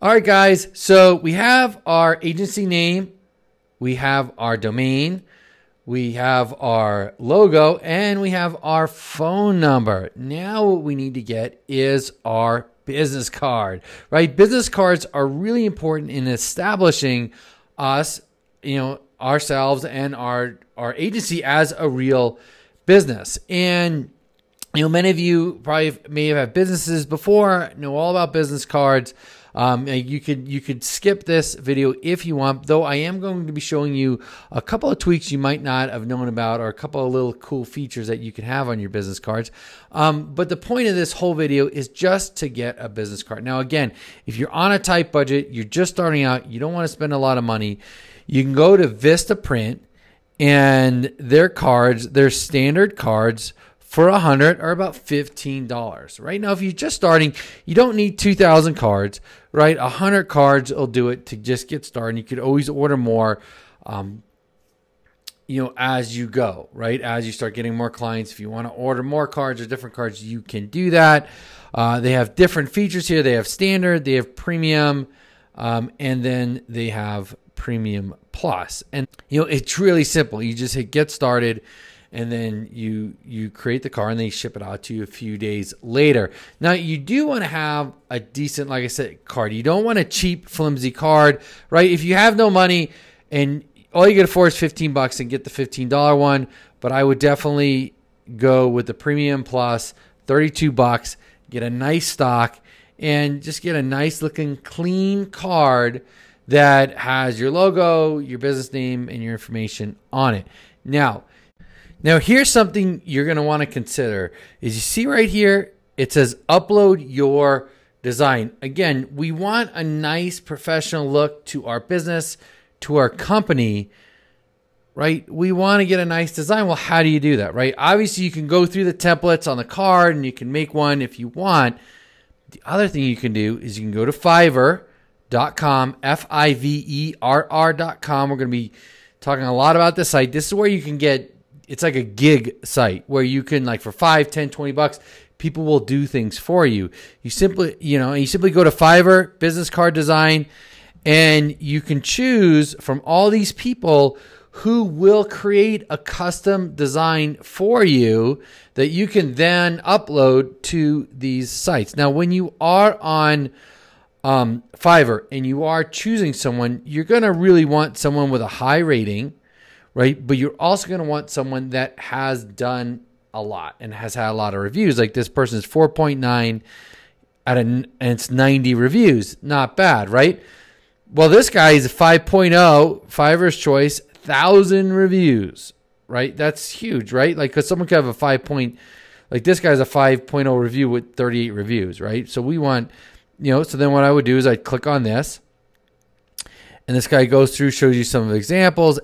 All right, guys. So we have our agency name, we have our domain, we have our logo, and we have our phone number. Now, what we need to get is our business card, right? Business cards are really important in establishing us, you know, ourselves and our our agency as a real business. And you know, many of you probably may have had businesses before, know all about business cards. Um, you could you could skip this video if you want, though I am going to be showing you a couple of tweaks you might not have known about, or a couple of little cool features that you can have on your business cards. Um, but the point of this whole video is just to get a business card. Now, again, if you're on a tight budget, you're just starting out, you don't want to spend a lot of money, you can go to Vista Print and their cards, their standard cards for a hundred are about fifteen dollars. Right now, if you're just starting, you don't need two thousand cards. Right, a hundred cards will do it to just get started. You could always order more. Um, you know, as you go, right? As you start getting more clients, if you want to order more cards or different cards, you can do that. Uh, they have different features here. They have standard, they have premium, um, and then they have premium plus. And you know, it's really simple. You just hit get started and then you you create the car and they ship it out to you a few days later. Now you do want to have a decent, like I said, card. You don't want a cheap, flimsy card, right? If you have no money and all you get afford is 15 bucks and get the $15 one, but I would definitely go with the premium plus 32 bucks, get a nice stock and just get a nice looking clean card that has your logo, your business name and your information on it. Now, now, here's something you're going to want to consider is you see right here, it says upload your design. Again, we want a nice professional look to our business, to our company, right? We want to get a nice design. Well, how do you do that, right? Obviously, you can go through the templates on the card and you can make one if you want. The other thing you can do is you can go to fiverr.com, F I V E R R.com. We're going to be talking a lot about this site. This is where you can get it's like a gig site where you can like for 5 10 20 bucks people will do things for you. You simply you know you simply go to fiverr business card design and you can choose from all these people who will create a custom design for you that you can then upload to these sites. Now when you are on um, fiverr and you are choosing someone you're going to really want someone with a high rating right? But you're also going to want someone that has done a lot and has had a lot of reviews. Like this person is 4.9 at an and it's 90 reviews. Not bad, right? Well, this guy is a 5.0, Fiverr's choice, thousand reviews, right? That's huge, right? Like, because someone could have a 5 point, like this guy's a 5.0 review with 38 reviews, right? So we want, you know, so then what I would do is I'd click on this and this guy goes through, shows you some examples,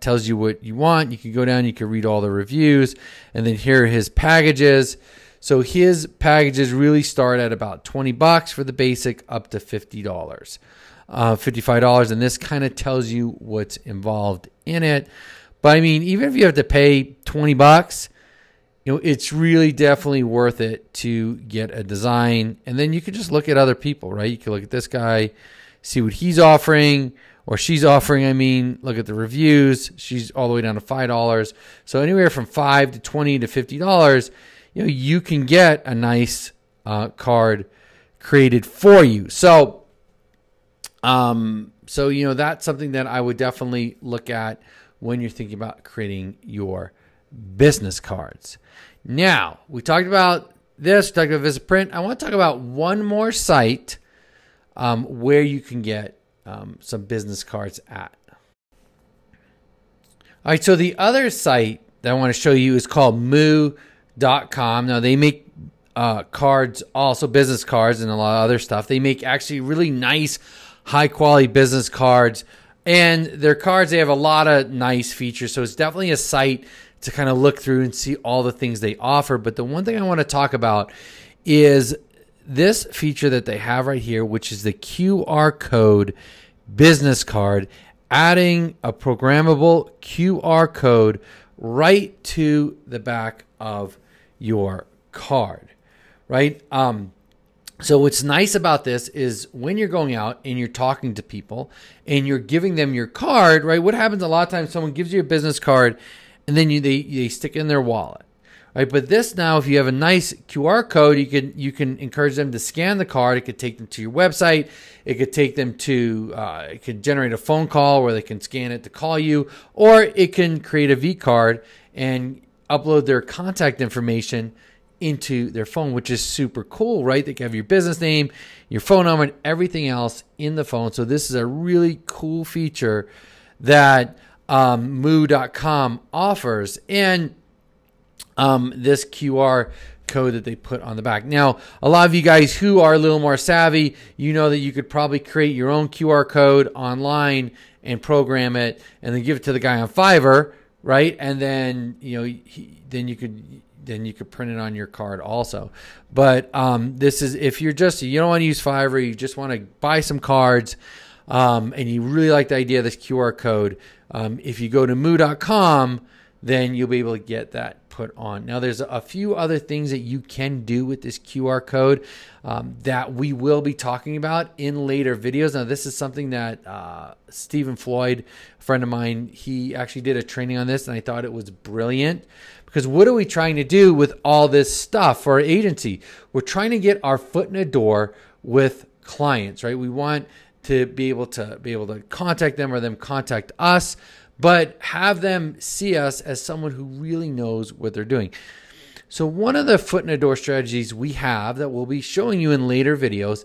tells you what you want. You can go down, you can read all the reviews, and then here are his packages. So his packages really start at about 20 bucks for the basic, up to $50, uh, $55. And this kind of tells you what's involved in it. But I mean, even if you have to pay 20 bucks, you know, it's really definitely worth it to get a design. And then you can just look at other people, right? You can look at this guy, see what he's offering or she's offering. I mean, look at the reviews. She's all the way down to five dollars. So anywhere from five to twenty to fifty dollars, you know, you can get a nice uh, card created for you. So, um, so you know that's something that I would definitely look at when you're thinking about creating your business cards. Now we talked about this. We talked about Vistaprint. I want to talk about one more site um, where you can get um, some business cards at. All right, so the other site that I want to show you is called moo.com. Now, they make uh, cards, also business cards, and a lot of other stuff. They make actually really nice, high quality business cards. And their cards, they have a lot of nice features. So it's definitely a site to kind of look through and see all the things they offer. But the one thing I want to talk about is this feature that they have right here, which is the QR code business card, adding a programmable QR code right to the back of your card, right? Um, So what's nice about this is when you're going out and you're talking to people and you're giving them your card, right? What happens a lot of times someone gives you a business card and then you they, they stick it in their wallet. Right? But this now if you have a nice QR code, you can you can encourage them to scan the card. It could take them to your website. It could take them to uh, it could generate a phone call where they can scan it to call you or it can create a V card and upload their contact information into their phone, which is super cool, right? They can have your business name, your phone number, and everything else in the phone. So this is a really cool feature that um, Moo.com offers, and um, this QR code that they put on the back. Now, a lot of you guys who are a little more savvy, you know that you could probably create your own QR code online and program it, and then give it to the guy on Fiverr, right? And then you know, he, then you could then you could print it on your card also. But um, this is if you're just you don't want to use Fiverr, you just want to buy some cards, um, and you really like the idea of this QR code. Um, if you go to moo.com, then you'll be able to get that put on. Now, there's a few other things that you can do with this QR code um, that we will be talking about in later videos. Now, this is something that uh, Stephen Floyd, a friend of mine, he actually did a training on this, and I thought it was brilliant. Because what are we trying to do with all this stuff for our agency? We're trying to get our foot in the door with clients, right? We want to be able to be able to contact them or them contact us, but have them see us as someone who really knows what they're doing. So one of the foot in the door strategies we have that we'll be showing you in later videos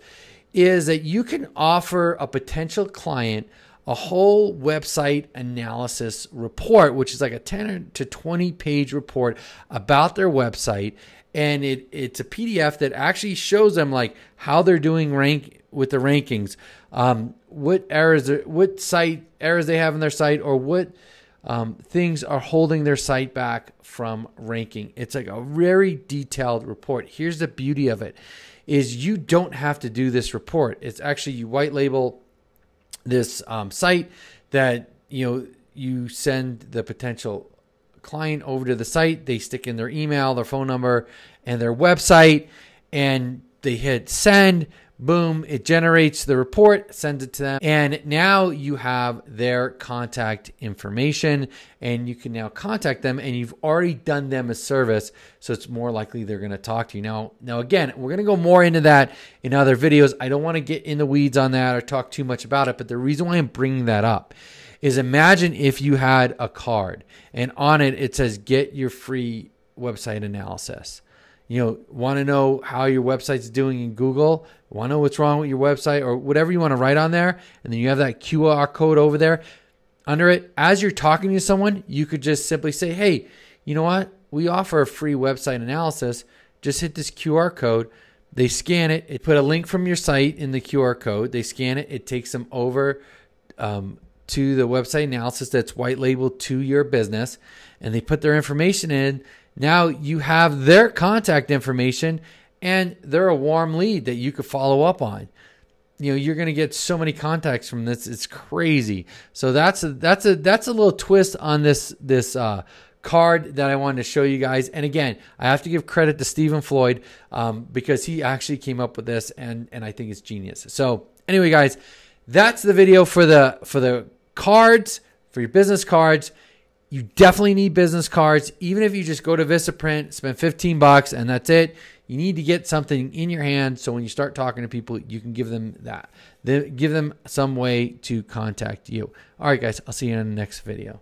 is that you can offer a potential client a whole website analysis report, which is like a 10 to 20 page report about their website. And it, it's a PDF that actually shows them like how they're doing rank with the rankings, um, what errors, what site errors they have in their site, or what um, things are holding their site back from ranking. It's like a very detailed report. Here's the beauty of it: is you don't have to do this report. It's actually you white label this um, site that you know you send the potential client over to the site they stick in their email their phone number and their website and they hit send boom it generates the report sends it to them and now you have their contact information and you can now contact them and you've already done them a service so it's more likely they're going to talk to you. Now now again we're going to go more into that in other videos. I don't want to get in the weeds on that or talk too much about it but the reason why i'm bringing that up is imagine if you had a card and on it it says get your free website analysis you know, want to know how your website's doing in Google, want to know what's wrong with your website or whatever you want to write on there, and then you have that QR code over there under it. As you're talking to someone, you could just simply say, "Hey, you know what? We offer a free website analysis. Just hit this QR code." They scan it. It put a link from your site in the QR code. They scan it. It takes them over um, to the website analysis that's white labeled to your business, and they put their information in now you have their contact information and they're a warm lead that you could follow up on. You know, you're going to get so many contacts from this. It's crazy. So that's a, that's a, that's a little twist on this, this, uh, card that I wanted to show you guys. And again, I have to give credit to Stephen Floyd um, because he actually came up with this, and and I think it's genius. So anyway, guys, that's the video for the for the cards for your business cards. You definitely need business cards. Even if you just go to Vistaprint, spend 15 bucks, and that's it. You need to get something in your hand so when you start talking to people, you can give them that. Then Give them some way to contact you. All right, guys, I'll see you in the next video.